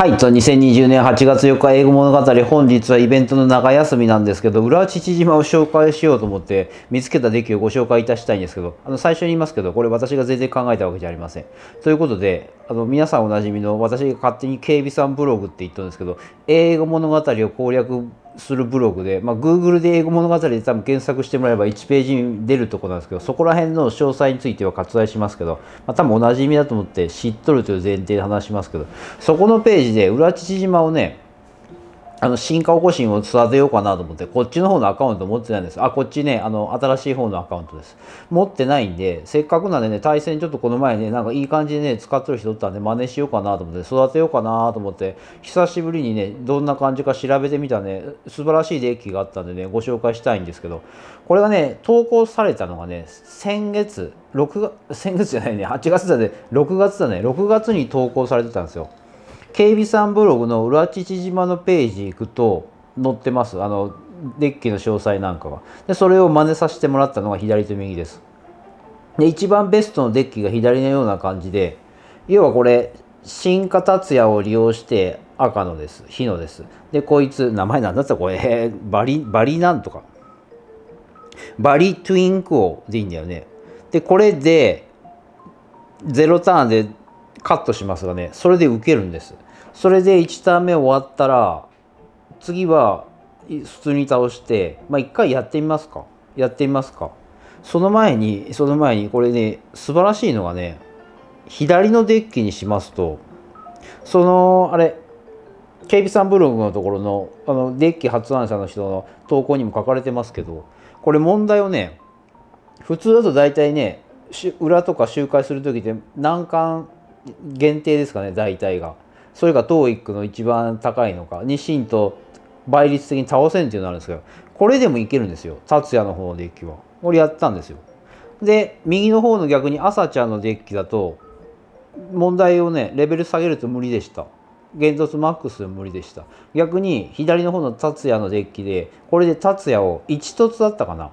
はい。2020年8月4日英語物語本日はイベントの長休みなんですけど裏父島を紹介しようと思って見つけたデッキをご紹介いたしたいんですけどあの最初に言いますけどこれ私が全然考えたわけじゃありません。ということであの皆さんおなじみの私が勝手に警備さんブログって言ったんですけど英語物語を攻略するブログで、まあ、Google で英語物語で多分検索してもらえば1ページに出るとこなんですけどそこら辺の詳細については割愛しますけど、まあ、多分おなじみだと思って知っとるという前提で話しますけどそこのページで裏父島をねあの進化おこしんを育てようかなと思ってこっちの方のアカウント持ってないんです。あこっちねあの新しい方のアカウントです。持ってないんでせっかくなんでね対戦ちょっとこの前ねなんかいい感じでね使ってる人おったんで真似しようかなと思って育てようかなと思って久しぶりにねどんな感じか調べてみたね。素晴らしいデッキがあったんでねご紹介したいんですけどこれがね投稿されたのがね先月6月先月じゃないね8月だね6月だね。6月に投稿されてたんですよ。警備さんブログの裏父島のページ行くと載ってます。あのデッキの詳細なんかが。でそれを真似させてもらったのが左と右です。で一番ベストのデッキが左のような感じで要はこれ新化達也を利用して赤のです。火のです。でこいつ名前なんだった？らこれバリバリなんとか。バリトゥインクオでいいんだよね。でこれで0ターンでカットしますがねそれで受けるんです。それで1ターン目終わったら次は普通に倒してまあ一回やってみますか。やってみますか。その前にその前にこれね素晴らしいのがね左のデッキにしますとそのあれ警備さんブログのところのあのデッキ発案者の人の投稿にも書かれてますけどこれ問題をね普通だと大体ね裏とか周回する時って難関限定ですかね大体が。それが TOEIC の一番高いのかにしんと倍率的に倒せんっていうのがあるんですけどこれでもいけるんですよ。達也の方のデッキは。これやったんですよ。で右の方の逆に朝ちゃんのデッキだと問題をねレベル下げると無理でした。現突マックスでも無理でした。逆に左の方の達也のデッキでこれで達也を1凸だったかな。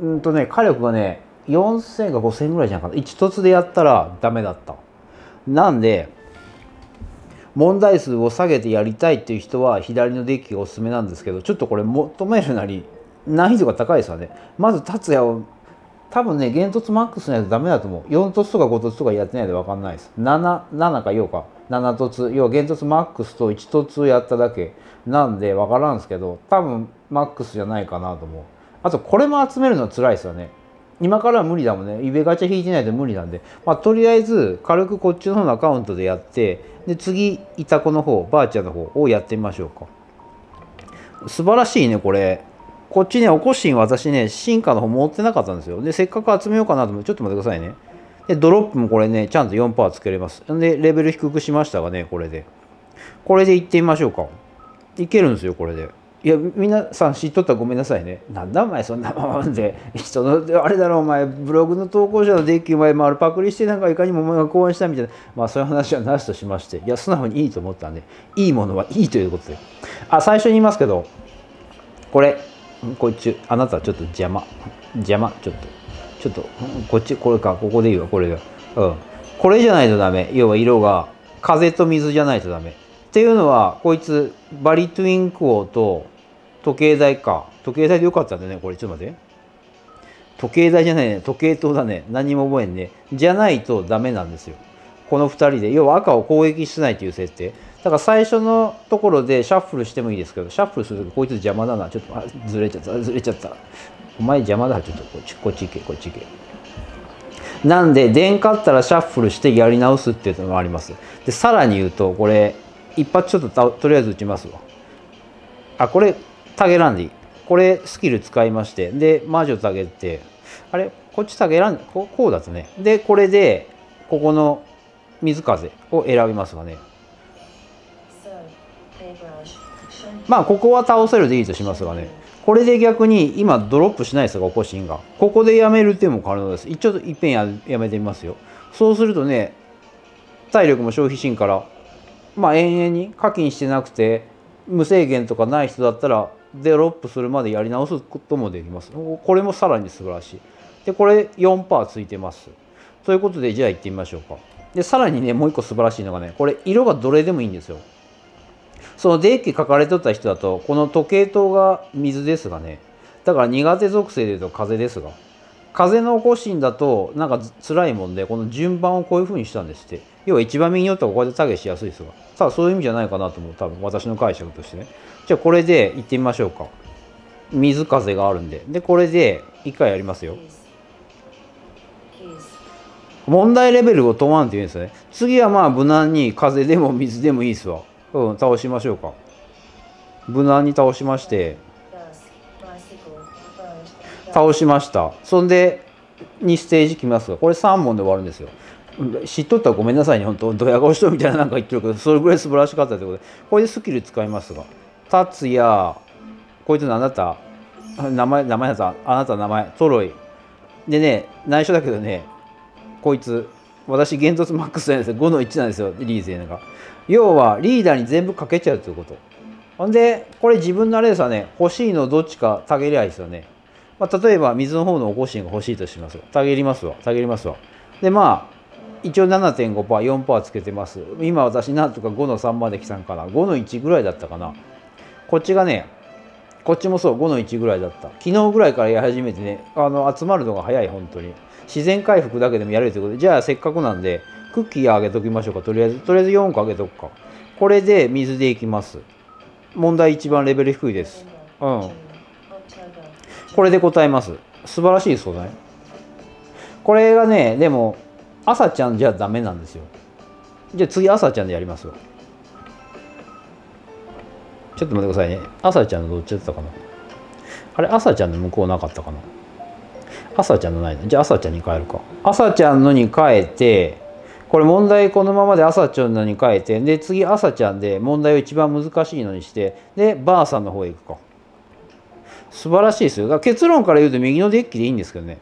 うんとね火力がね4000か5000ぐらいじゃなかった。1凸でやったらダメだった。なんで問題数を下げてやりたいっていう人は左のデッキがおすすめなんですけどちょっとこれ求めるなり難易度が高いですよね。まず達也を多分ね原突マックスのやつダメだと思う。4凸とか5凸とかやってないで分かんないです。7, 7か4か。7凸要は原突マックスと1凸やっただけ。なんで分からんすけど多分マックスじゃないかなと思う。あとこれも集めるのは辛いですよね。今からは無理だもんね。イベガチャ引いてないと無理なんで、まあ、とりあえず軽くこっちの方のアカウントでやってで次いた子の方ばあちゃんの方をやってみましょうか。素晴らしいねこれ。こっちねおこしん私ね進化の方持ってなかったんですよ。でせっかく集めようかなと思ってちょっと待ってくださいね。でドロップもこれねちゃんと4%つけれます。んでレベル低くしましたがねこれで。これでいってみましょうか。いけるんですよこれで。いや皆さん知っとったらごめんなさいね。なんだお前そんなままで。人のあれだろお前ブログの投稿者のデッキお前丸パクリしてなんかいかにもお前が考案したみたいな。まあそういう話はなしとしまして。いや素直にいいと思ったんでいいものはいいということで。あ最初に言いますけど。これこっちあなたちょっと邪魔。邪魔ちょっと。ちょっとこっちこれか。ここでいいわこれがうん。これじゃないとダメ。要は色が風と水じゃないとダメ。っていうのはこいつバリトゥインクオと時計台か。時計台でよかったんだねこれちょっと待って時計台じゃないね。時計塔だね。何も覚えんね。じゃないとダメなんですよ。この2人で。要は赤を攻撃しないという設定。だから最初のところでシャッフルしてもいいですけどシャッフルするとこいつ邪魔だな。ちょっとあずれちゃった。ずれちゃった。お前邪魔だ。ちょっとこっちこっち行け。こっち行け。なんで電かったらシャッフルしてやり直すっていうのがあります。でさらに言うとこれ一発ちょっととりあえず打ちますわ。あこれタゲランディ。これスキル使いまして。で魔女タゲって。あれ？こっちタゲランここうだとね。でこれでここの水風を選びますがね。まあここは倒せるでいいとしますがね。これで逆に今ドロップしないですがおこしんが。ここでやめる手も可能です。一応いっぺんややめてみますよ。そうするとね体力も消費しんからまあ延々に課金してなくて無制限とかない人だったらデロップするまでやり直すこともできます。これもさらに素晴らしい。でこれ4%ついてます。ということでじゃあ行ってみましょうか。でさらにねもう一個素晴らしいのがねこれ色がどれでもいいんですよ。そのデッキ書かれとった人だとこの時計塔が水ですがねだから苦手属性でいうと風ですが風の起こしんだとなんか辛いもんでこの順番をこういう風にしたんですって。要は一番右によってはこうやって下げしやすいですが。さあそういう意味じゃないかなと思う。多分私の解釈としてね。じゃあこれでいってみましょうか。水風があるんで。でこれで1回やりますよ。問題レベルを問わんって言うんですね。次はまあ無難に風でも水でもいいですわ。うん倒しましょうか。無難に倒しまして。倒しました。そんで2ステージきます。がこれ3問で終わるんですよ。知っとったらごめんなさいね。本当ドヤ顔しとみたいななんか言ってるけどそれぐらい素晴らしかったということで。これでスキル使いますが。達也こいつ何だった？名前名前だった？あなた名前？トロイ。でね内緒だけどねこいつ私原突マックスなんですよ。5の1なんですよリーゼが要はリーダーに全部かけちゃうということ。ほんでこれ自分のあれですわね。欲しいのどっちかたげりゃいいですよね、まあ、例えば水の方のおこしが欲しいとしますたげりますわ。たげりますわ。でまあ一応 7.5%4% つけてます。今私なんとか5の3まで来たんかな。5の1ぐらいだったかな。こっちがねこっちもそう5の1ぐらいだった。昨日ぐらいからやり始めてねあの集まるのが早い本当に。自然回復だけでもやれるということで。じゃあせっかくなんでクッキーあげときましょうか。とりあえずとりあえず4個あげとくか。これで水でいきます。問題一番レベル低いです。うん。これで答えます。素晴らしいそうだねこれがねでも朝ちゃんじゃダメなんですよ。じゃあ次朝ちゃんでやりますよちょっと待ってくださいね。朝ちゃんのどっちだったかな？あれ朝ちゃんの向こうなかったかな？朝ちゃんのないな。じゃあ朝ちゃんに変えるか。朝ちゃんのに変えてこれ問題このままで朝ちゃんのに変えてで次朝ちゃんで問題を一番難しいのにしてでばあさんの方へ行くか。素晴らしいですよ。だから結論から言うと右のデッキでいいんですけどね。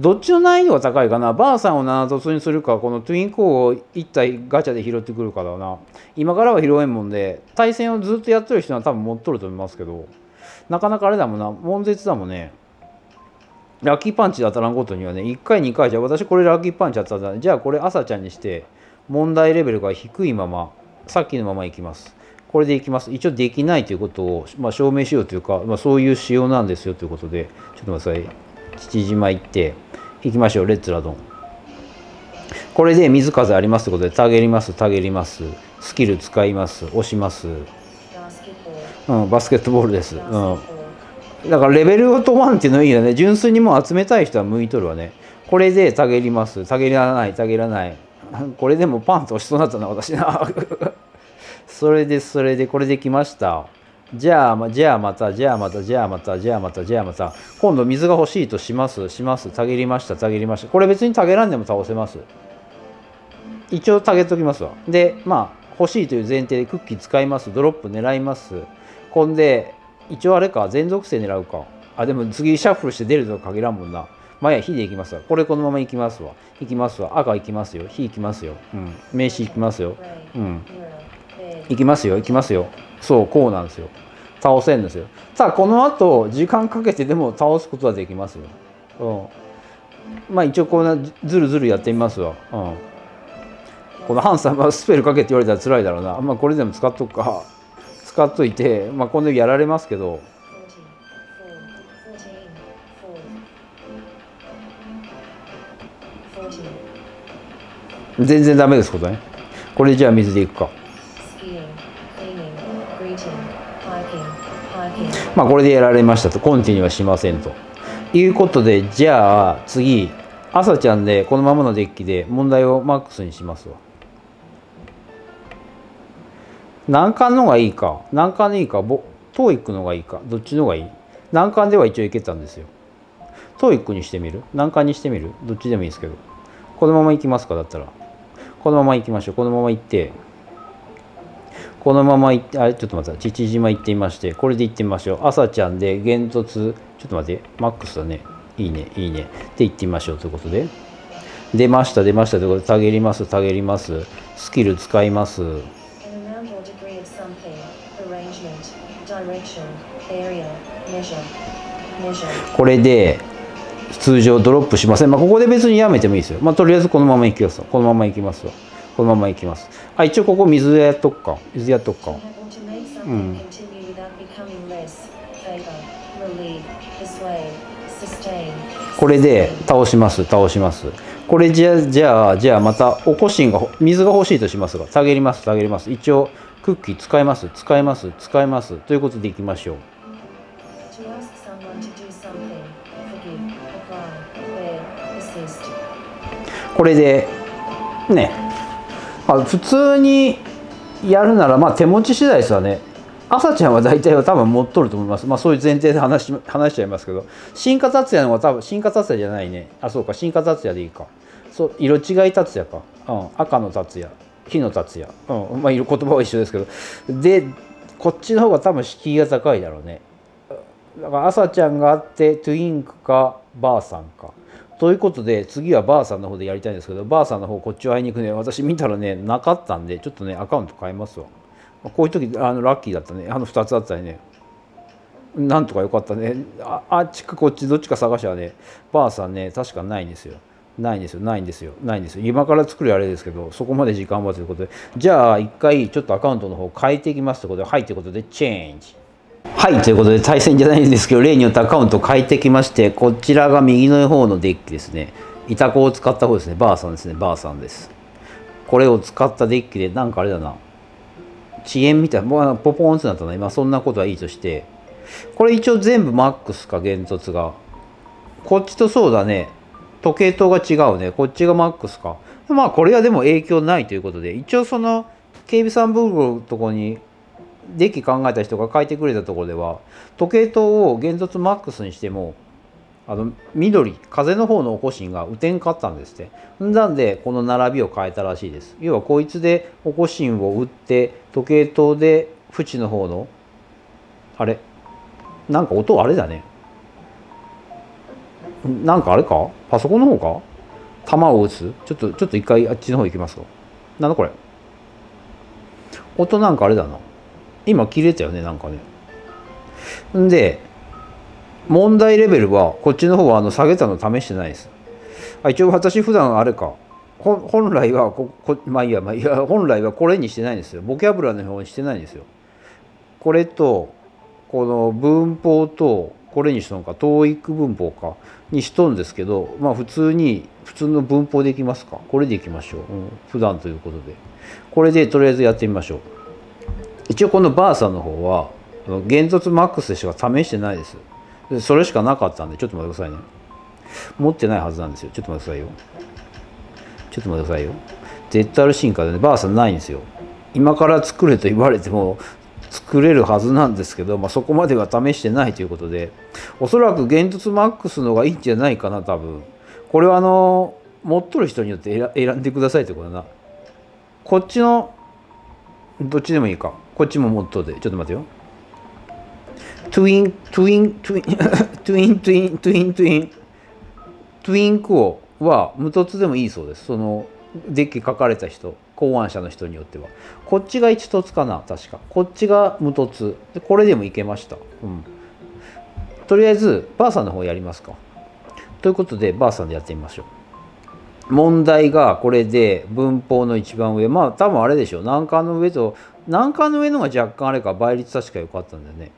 どっちの難易度が高いかな？ばあさんを7突にするかこのトゥインコーを1体ガチャで拾ってくるかだな。今からは拾えんもんで対戦をずっとやってる人は多分持っとると思いますけどなかなかあれだもんな。悶絶だもんね。ラッキーパンチで当たらんことにはね1回2回じゃ私これラッキーパンチ当たったじゃあこれ朝ちゃんにして問題レベルが低いままさっきのままいきます。これでいきます。一応できないということを、まあ、証明しようというか、まあ、そういう仕様なんですよということでちょっと待ってください。父島行って行きましょうレッツラドン。これで水風ありますということでたげりますたげります。スキル使います押します。うんバスケットボールです。うん。だからレベルを問わんっていうのいいよね。純粋にもう集めたい人は向いとるわね。これでたげります。たげらないたげらない。これでもパンと押しそうになったな私な それでそれでこれできましたじゃあ、じゃあまた、じゃあまた、じゃあまた、じゃあまた、じゃあまた。今度水が欲しいとします、します？たげりました、たげりました。これ別にたげらんでも倒せます。一応たげときますわ。で、まあ、欲しいという前提でクッキー使います。ドロップ狙います。ほんで、一応あれか、全属性狙うか。あ、でも次シャッフルして出るとは限らんもんな。まあや、火でいきますわ。これこのままいきますわ。いきますわ。赤いきますよ。火いきますよ。うん。名刺いきますよ。うん。いきますよ。いきますよ。そうこうなんですよ。倒せんですよ。さあこの後時間かけてでも倒すことはできますよ、うん、まあ一応こんなずるずるやってみますわ、うん、このハンさんはスペルかけって言われたら辛いだろうな。まあこれでも使っとくか。使っといてまあこんでやられますけど。全然ダメですことね。これじゃあ水でいくか。まあ、これでやられましたと。コンティニューはしませんと。いうことでじゃあ次朝ちゃんでこのままのデッキで問題をマックスにしますわ。難関のがいいか。難関でいいか。トーイックのがいいか。どっちの方がいい。難関では一応いけたんですよ。トーイックにしてみる？難関にしてみる？どっちでもいいですけど。このままいきますかだったら。このままいきましょう。このままいって。このまま行って、あれ、ちょっと待って、父島行ってみまして、これで行ってみましょう。朝ちゃんで、原突、ちょっと待って、マックスだね。いいね、いいね。で、行ってみましょうということで。出ました、出ましたということで、たげります、たげります。スキル使います。これで、通常ドロップしません。まあ、ここで別にやめてもいいですよ。まあ、とりあえずこのまま行きますこのまま行きますわ。このままいきます。あ一応ここ水やっとくか水やっとくか、これで倒します倒します。これじゃあじゃあじゃあまたおこしんが水が欲しいとしますが下げります下げります。一応クッキー使います使います使います。ということでいきましょう。これでね。あ普通にやるならまあ手持ち次第ですわね。朝ちゃんは大体は多分持っとると思います。まあそういう前提で話し話しちゃいますけど。新華達也の方が多分新華達也じゃないね。あそうか。新華達也でいいか。そう色違い達也か、うん、赤の達也火の達也、うん、まあ色言葉は一緒ですけど。でこっちの方が多分敷居が高いだろうね。だから朝ちゃんがあってトゥインクかばあさんか。ということで次はばあさんの方でやりたいんですけどばあさんの方こっちを会いにくね。私見たらねなかったんでちょっとねアカウント変えますわ。こういう時あのラッキーだったね。あの2つあったりね。なんとかよかったね。ああっちかこっちどっちか探したらねばあさんね確かないんですよ。ないんですよ。ないんですよ。ないんですよ。今から作るあれですけどそこまで時間はということで。じゃあ一回ちょっとアカウントの方変えていきますということではいということでチェンジ。はいということで対戦じゃないんですけど例によってアカウント変えてきましてこちらが右の方のデッキですね。イタコを使った方ですね。バーさんですね。バーさんです。これを使ったデッキでなんかあれだな。遅延みたいな。ポポーンってなったな。今そんなことはいいとして。これ一応全部マックスか原突が。こっちとそうだね。時計塔が違うね。こっちがマックスか。まあこれはでも影響ないということで一応その警備さんブーグのとこにデッキ考えた人が書いてくれたところでは時計塔を原突マックスにしてもあの緑風の方のおこしんが打てんかったんですって。なんでこの並びを変えたらしいです。要はこいつでおこしんを打って時計塔で縁の方のあれなんか音あれだね。なんかあれか？パソコンの方か？弾を打つ？ちょっとちょっと一回あっちの方行きますかなんだこれ？音なんかあれだな。今切れたよねなんかね。んで問題レベルはこっちの方はあの下げたの試してないです。あ一応私普段あれか。本来はここまあいいやまあいいや。本来はこれにしてないんですよ。ボキャブラの方にしてないんですよ。これとこの文法とこれにしとんか。TOEIC 文法か。にしとんですけどまあ普通に普通の文法でいきますか。これでいきましょう、うん、普段ということで。これでとりあえずやってみましょう。一応このバーさんの方は原卒マックスでしか試してないです。それしかなかったんでちょっと待ってくださいね。持ってないはずなんですよ。ちょっと待ってくださいよ。ちょっと待ってくださいよ。ZR 進化でねバーさんないんですよ。今から作れと言われても作れるはずなんですけど、まあ、そこまでは試してないということでおそらく原突マックスの方がいいんじゃないかな多分。これはあの持っとる人によって選んでくださいってことだな。こっちのどっちでもいいか。こっちももっとで、ちょっと待てよ。トゥイン、トゥイン、トゥイン、トゥイン、トゥイン、トゥイン、トゥイン、クオは無凸でもいいそうです。その、デッキ書かれた人、考案者の人によっては。こっちが一凸かな、確か。こっちが無凸。で、これでもいけました。うん。とりあえず、ばあさんの方やりますか。ということで、ばあさんでやってみましょう。問題がこれで文法の一番上。まあ多分あれでしょう。難関の上と難関の上のが若干あれか倍率確か良かったんだよね。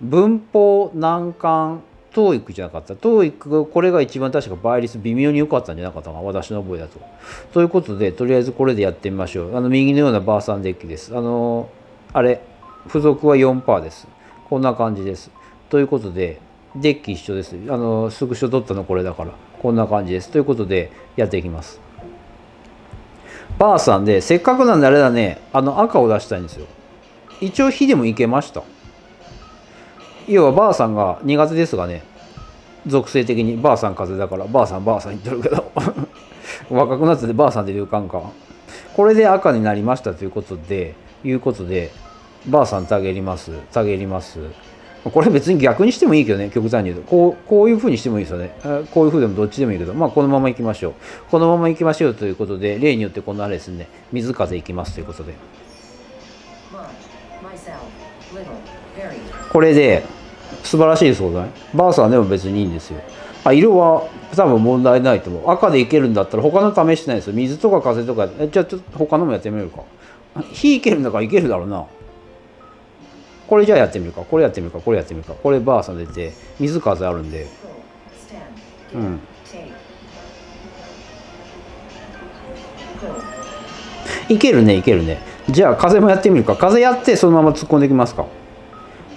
文法難関 TOEIC じゃなかった。TOEIC これが一番確か倍率微妙に良かったんじゃなかったかな私の覚えだと。ということでとりあえずこれでやってみましょう。あの右のようなバーサンデッキです。あのあれ付属は4%です。こんな感じです。ということでデッキ一緒です。あのスクショ撮ったのこれだからこんな感じです。ということでやっていきます。バーさんでせっかくなんであれだねあの赤を出したいんですよ。一応火でもいけました。要はばあさんが苦手ですがね属性的にばあさん風邪だからばあさんばあさん言ってるけど 若くなっててばあさんっていうかんか。これで赤になりましたということでいうことでばあさんたげりますたげります。これ別に逆にしてもいいけどね極端に言うと。こうこういう風にしてもいいですよね。こういう風でもどっちでもいいけど。まあこのままいきましょう。このままいきましょうということで例によってこのあれですね。水風いきますということで。これで素晴らしいそうだね。バーサーでも別にいいんですよ。あ色は多分問題ないと思う。赤でいけるんだったら他の試してないですよ。水とか風とか。えじゃあちょっと他のもやってみるか。火いけるんだからいけるだろうな。これじゃあやってみるか。これやってみるか。これやってみるか。これバーサ出て水風あるんで.うん.いけるねいけるね。じゃあ風もやってみるか。風やってそのまま突っ込んでいきますか。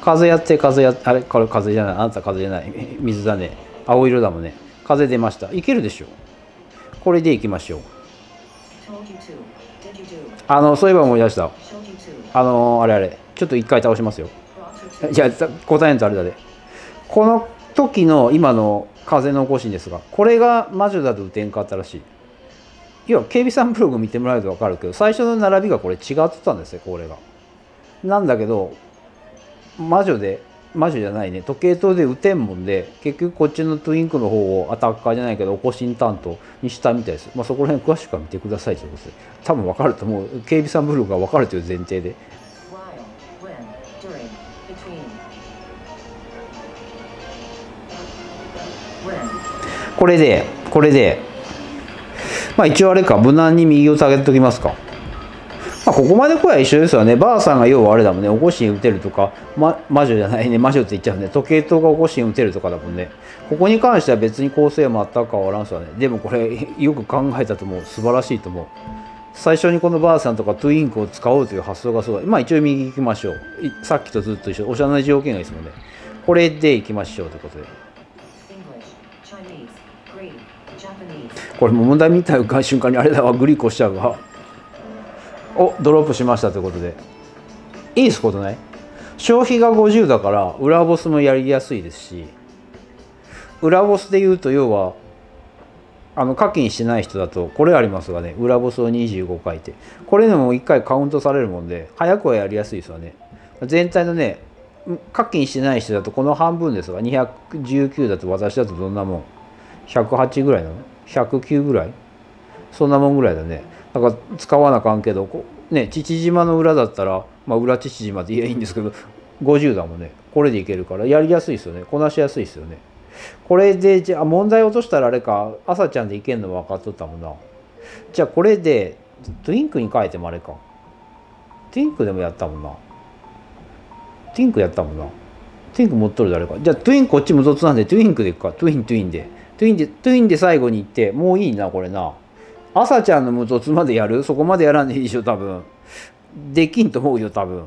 風やって風やあれ？これ風じゃない。あなた風じゃない。水だね。青色だもんね。風出ました。いけるでしょ。これでいきましょう?あのそういえば思い出した.あのあれあれちょっと一回倒しますよ。じゃあ答えんとあれだで。この時の今の風の起こしですがこれが魔女だと打てんかったらしい。要は警備さんブログ見てもらえると分かるけど最初の並びがこれ違ってたんですよこれが。なんだけど魔女で魔女じゃないね。時計塔で打てんもんで結局こっちのトゥインクの方をアタッカーじゃないけど起こしん担当にしたみたいです、まあ、そこら辺詳しくは見てくださいということで多分分かると思う。警備さんブログが分かるという前提で。これでこれで。まあ一応あれか無難に右を下げときますか。まあここまで来や一緒ですよね。ばあさんが要はあれだもんね。起こしに打てるとか、ま、魔女じゃないね。魔女って言っちゃうね。時計塔が起こしに打てるとかだもんね。ここに関しては別に構成は全く変わらんすよね。でもこれよく考えたと思う。素晴らしいと思う。最初にこのばあさんとかトゥインクを使おうという発想がすごい。まあ一応右行きましょう。さっきとずっと一緒。おしゃ同じ条件がいいですもんね。これで行きましょうということで。これも問題見た瞬間にあれだわグリコしちゃうわ。おドロップしましたということで。いいですことない？消費が50だから裏ボスもやりやすいですし。裏ボスで言うと要はあの課金してない人だとこれありますがね裏ボスを25書いて。これでも1回カウントされるもんで早くはやりやすいですよね。全体のね課金してない人だとこの半分ですが219だと私だとどんなもん？108ぐらいなの？109ぐらい？そんなもんぐらいだね。だから使わなあかんけどこね父島の裏だったら、まあ、裏父島って言えばいいんですけど50だもんね。これでいけるから。やりやすいですよね。こなしやすいですよね。これでじゃあ問題落としたらあれか。朝ちゃんでいけんの分かっとったもんな。じゃあこれでトゥインクに変えてもあれか。トゥインクでもやったもんな。トゥインクやったもんな。トゥインク持っとる誰か。じゃあトゥインクこっち無凸なんでトゥインクでいくか。トゥイントゥインで。トゥインでトゥインで最後に行ってもういいなこれな。朝ちゃんの無凸までやる？そこまでやらんでいいでしょ多分。できんと思うよ多分。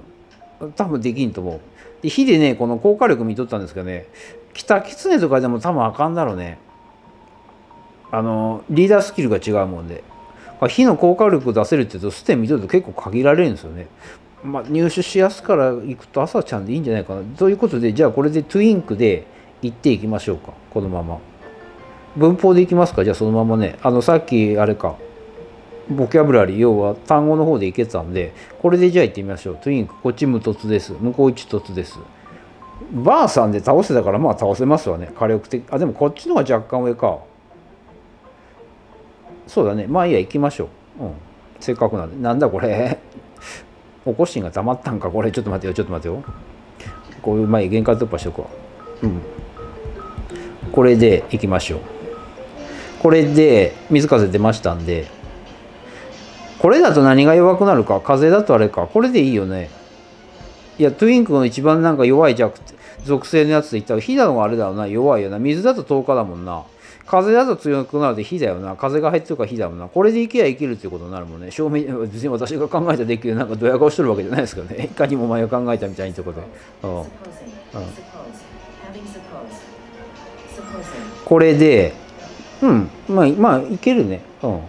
多分できんと思う。で火でねこの効果力見とったんですけどね北狐とかでも多分あかんだろうね。あのリーダースキルが違うもんで。火の効果力出せるって言うとステン見とると結構限られるんですよね。まあ、入手しやすから行くと朝ちゃんでいいんじゃないかな。ということでじゃあこれでトゥインクで行っていきましょうかこのまま。文法でいきますか？じゃあそのままね。あのさっきあれか。ボキャブラリー。要は単語の方でいけたんでこれでじゃあ行ってみましょう。トゥインクこっち無凸です。向こう一凸です。バーさんで倒せたからまあ倒せますわね。火力的。あでもこっちの方が若干上か。そうだね。まあいいや行きましょう、うん、せっかくなんで。なんだこれ？おこしんが溜まったんか？これ。ちょっと待てよ。ちょっと待てよ。こういう前限界突破しとくわ。うん。これでいきましょう。これで水風出ましたんでこれだと何が弱くなるか風だとあれかこれでいいよね。いやトゥインクの一番なんか弱い弱属性のやつで言ったら火だのがあれだろうな。弱いよな。水だと10日だもんな。風だと強くなるで火だよな。風が入ってるから火だもんな。これでいけばいけるっていうことになるもんね。正面別に私が考えたデッキでなんかドヤ顔しとるわけじゃないですけどね。いかにもお前が考えたみたいにってことで、うん. Oh. Supposed. Supposing. これでうん。まあまあいけるね。うん。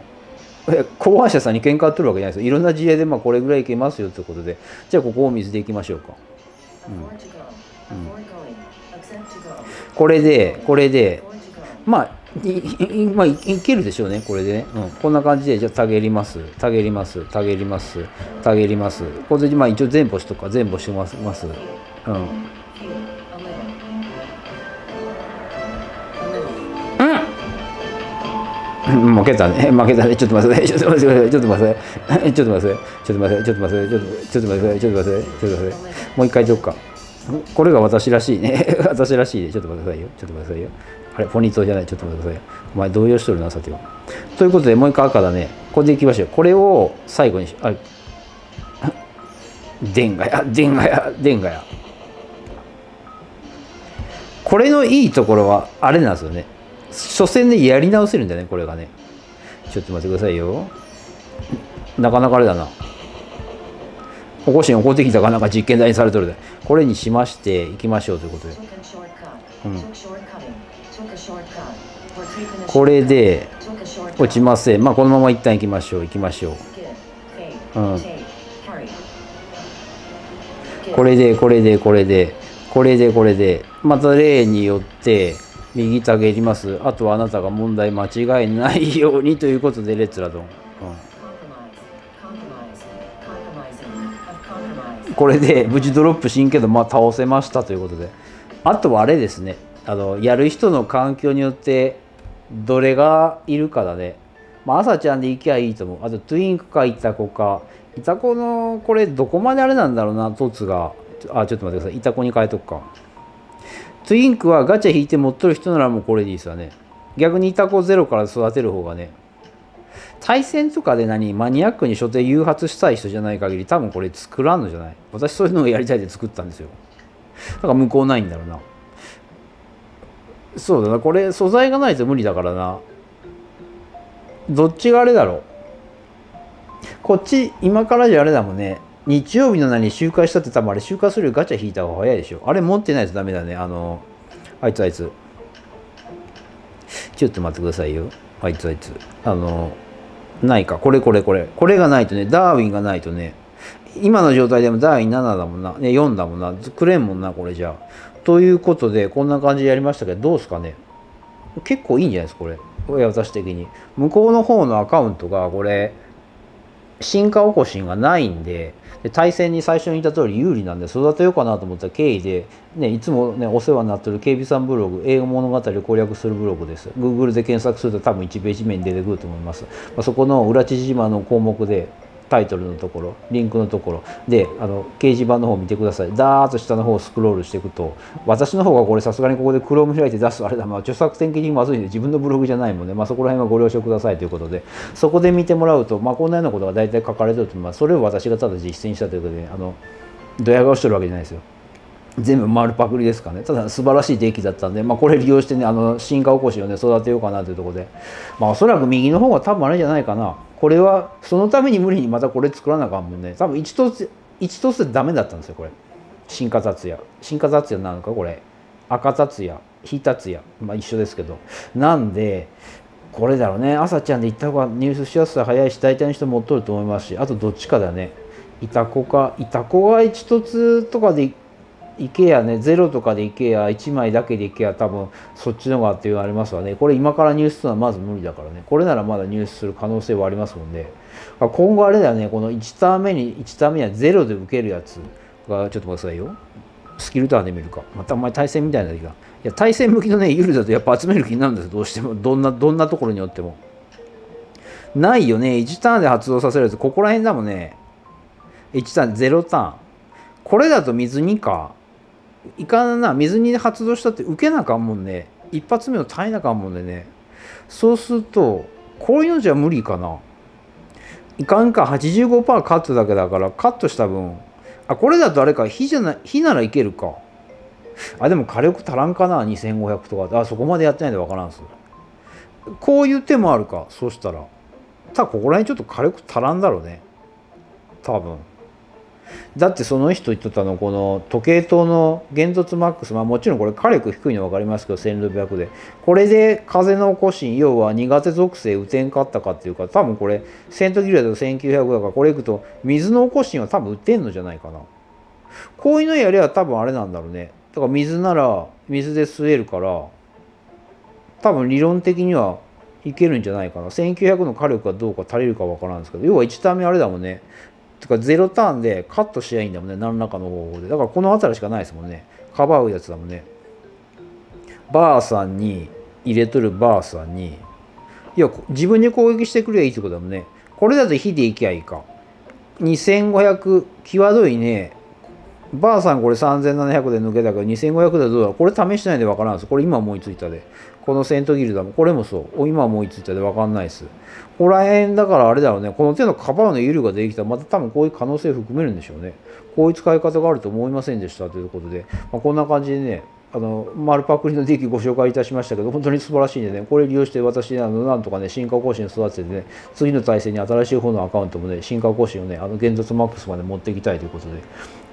え考案者さんに喧嘩売ってるわけじゃないですよ。いろんな事例でまあこれぐらいいけますよということで。じゃあここを水でいきましょうか。Afford to go. Afford going. Accept to go. これでこれでまあいいまあいけるでしょうね。これでね、うん、こんな感じでじゃあたげります。たげります。たげります。たげります。これでまあ一応全部しとか。全部しますます。うん。負けたね。負けたね。ちょっと待って。ちょっと待って。ちょっと待って。ちょっと待って。ちょっと待って。ちょっと待って。ちょっとちょっと待って。ちょっと待って。ちょっと待って。もう一回言っとくか。これが私らしいね。私らしいね。ちょっと待ってくださいよ。ちょっと待ってくださいよ。あれポニートじゃない。ちょっと待ってください。よお前動揺しとるなさては。ということでもう一回赤だね。これでいきましょう。これを最後にしあでんがやでんがやでんがやこれのいいところはあれなんですよね。初戦でやり直せるんだねこれがねちょっと待ってくださいよなかなかあれだなおこしに起こってきたかなんか実験台にされとるでこれにしましていきましょうということで Took a shortcut. Hmm. Took shortcutting. Took a shortcut. We're taking a これで落ちませんまあこのまま一旦行きましょう行きましょう Give, fade, Hmm. take, hurry. Give, これでこれでこれでこれでこれでまた例によって右手蹴ります。あとはあなたが問題間違えないようにということでレッツラドン、うん。これで無事ドロップしんけどまあ倒せましたということで。あとはあれですね。あのやる人の環境によってどれがいるかだね。まあ朝ちゃんで行きゃいいと思う。あとトゥインクかイタコか。イタコのこれどこまであれなんだろうなトツが。あちょっと待ってください。イタコに変えとくか。トゥインクはガチャ引いて持っとる人ならもうこれでいいですわね。逆にイタコゼロから育てる方がね。対戦とかで何マニアックに書店誘発したい人じゃない限り多分これ作らんのじゃない？私そういうのをやりたいで作ったんですよ。だから向こうないんだろうな。そうだな。これ素材がないと無理だからな。どっちがあれだろう。こっち今からじゃあれだもんね。日曜日の何周回したって多分あれ周回するよりガチャ引いた方が早いでしょ。あれ持ってないとダメだね。あのあいつあいつ。ちょっと待ってくださいよ。あいつあいつ。あのないか。これこれこれ。これがないとね。ダーウィンがないとね。今の状態でもダーウィン7だもんな、ね、4だもんな。くれんもんなこれじゃあ。ということでこんな感じでやりましたけどどうすかね。結構いいんじゃないですかこれ。これ私的に。向こうの方のアカウントがこれ進化起こしがないんで対戦に最初に言った通り有利なんで育てようかなと思った経緯で、ね、いつも、ね、お世話になってる警備さんブログ英語物語を攻略するブログです。Google で検索すると多分1ページ目に出てくると思います、まあ、そこの裏千島の項目でタイトルのところリンクのところ。であの掲示板の方を見てください。ダーッと下の方をスクロールしていくと私の方がこれさすがにここで Chrome 開いて出すあれだ、まあ、著作権的にまずいんで自分のブログじゃないもんね、まあ、そこら辺はご了承くださいということで。そこで見てもらうと、まあ、こんなようなことが大体書かれてると思います。それを私がただ実践したということであのドヤ顔してるわけじゃないですよ。全部丸パクリですかね。ただ素晴らしい出来だったんで、まあ、これ利用してねあの進化起こしをね育てようかなというところで。まあおそらく右の方が多分あれじゃないかな。これはそのために無理にまたこれ作らなあかんもんね。多分1と1とでダメだったんですよこれ。進化雑也進化雑也なのかこれ。赤雑也非達也まあ一緒ですけど。なんでこれだろうね。朝ちゃんで行った方が入手しやすさ早いし大体の人持っとると思いますし。あとどっちかだね。いたこか。いたこが1つとかでいけやねゼロとかでいけや1枚だけでいけや多分そっちの方がっていうのありますわね。これ今から入手するのはまず無理だからね。これならまだ入手する可能性はありますもんで今後あれだよね。この1ターン目に1ターン目にはゼロで受けるやつがちょっと待ってくださいよ。スキルターンで見るか。またお前対戦みたいな時が。いや対戦向きのねユルだとやっぱ集める気になるんですよ。どうしても。どんなどんなところによっても。ないよね。1ターンで発動させるやつ。ここら辺だもんね。1ターン0ターン。これだと水にか。いかんな水に発動したって受けなあかんもんね。一発目の耐えなあかんもんでね。そうするとこういうのじゃ無理かな。いかんか85%カットだけだからカットした分。あこれだとあれか火じゃない火ならいけるか。あでも火力足らんかな2500とか。あそこまでやってないで分からんす。こういう手もあるか。そうしたら。ただここら辺ちょっと火力足らんだろうね。多分。だってその人言っとったのこの時計塔の原突マックスまあもちろんこれ火力低いの分かりますけど1600で。これで風の起こし要は苦手属性打てんかったかっていうか多分これセントギルだと1900だからこれいくと水の起こしは多分打てんのじゃないかな。こういうのやりゃ多分あれなんだろうね。だから水なら水で吸えるから多分理論的にはいけるんじゃないかな。1900の火力がどうか足りるか分からんですけど要は1ターン目あれだもんね。とかゼロターンでカットしやいんだもんね。何らかの方法で。だからこの辺りしかないですもんね。かばうやつだもんね。ばあさんに入れとるばあさんにいや自分に攻撃してくればいいってことだもんね。これだと火でいきゃいいか。2500際どいね。ばあさんこれ3700で抜けたから2500でどうだこれ試してないでわからんですこれ今思いついたで。このセントギルダも。これもそう。今思いついたでわかんないです。ここら辺だからあれだろうね。この手のカバーのユルができた。らまた多分こういう可能性含めるんでしょうね。こういう使い方があると思いませんでしたということで、まあ、こんな感じでねあの丸パクリのデッキご紹介いたしましたけど本当に素晴らしいんでね。これ利用して私あのなんとかね進化更新育ててね次の対戦に新しい方のアカウントもね進化更新をねあの現像マックスまで持っていきたいということで。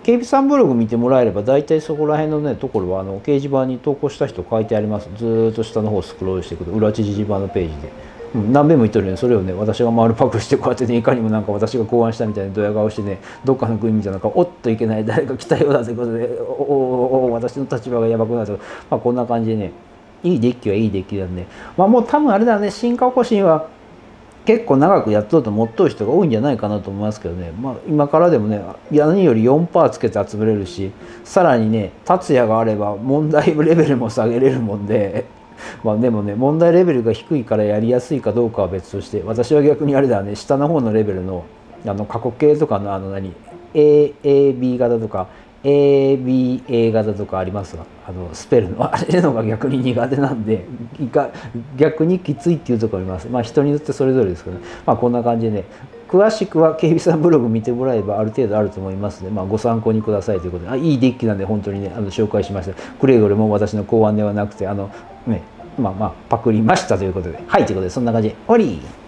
警備さんブログ見てもらえれば大体そこら辺のねところはあの掲示板に投稿した人書いてあります。ずっと下の方スクロールしていくと裏地示板のページで。うん、何遍も言ってるね。それをね私が丸パクしてこうやってねいかにもなんか私が考案したみたいなドヤ顔してねどっかの国みたいな顔おっといけない誰か来たようだということでおおおお私の立場がやばくなると、まあ、こんな感じでね。いいデッキはいいデッキなんで、まあ、もう多分あれだね進化更新は結構長くやっとうと思っとる人が多いんじゃないかなと思いますけどね、まあ、今からでもね何より4パーつけて集めれるしさらにね達也があれば問題レベルも下げれるもんで。まあでもね問題レベルが低いからやりやすいかどうかは別として私は逆にあれだね下の方のレベルのあの過去形とかのあの何？AAB 型とか ABA 型とかありますがあのスペルの。あれのが逆に苦手なんで逆にきついっていうところあります。まあ人によってそれぞれですけど、ね、まあこんな感じで。ね詳しくは警備さんブログ見てもらえばある程度あると思いますので、まあ、ご参考にくださいということで。あいいデッキなんで本当にねあの紹介しました。くれぐれも私の考案ではなくてあのねまあまあパクりましたということで。はいということでそんな感じで。終わり。